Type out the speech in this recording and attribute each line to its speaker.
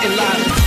Speaker 1: getting live.